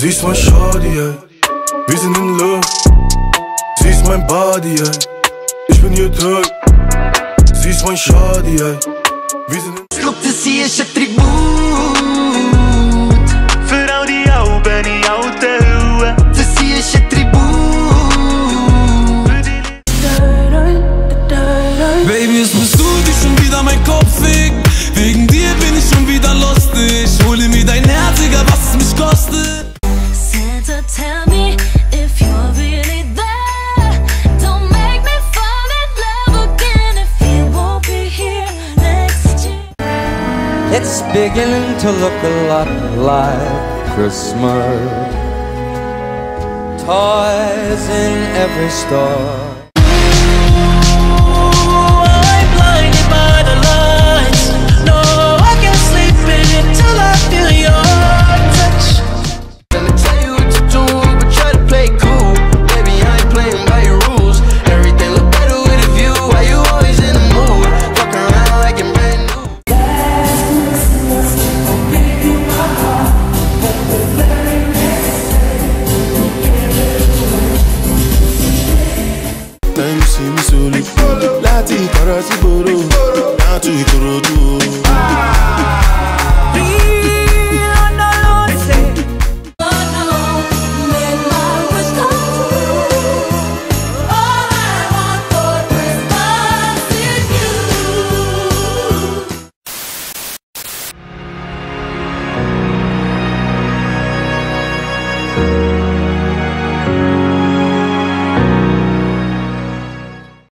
Sie ist mein Shorty, ey. Wir sind in Luft. Sie ist mein Body, ey. Ich bin ihr Tag. Sie ist mein Shorty, ey. Wir sind in Lukte sie ist ein Tribut Für all die Alben, die alten Hülle Das sie ist ein Tribut Baby, es bist du, die schon wieder mein Kopf fickt. Wegen dir bin ich schon wieder lustig. Hole mir dein Herz, egal was es mich kostet. Santa, tell me if you're really there. Don't make me fall in love again if you won't be here next year. It's beginning to look a lot like Christmas. Toys in every store. lọ sí gbòòrò náà tún ìkòròdú o.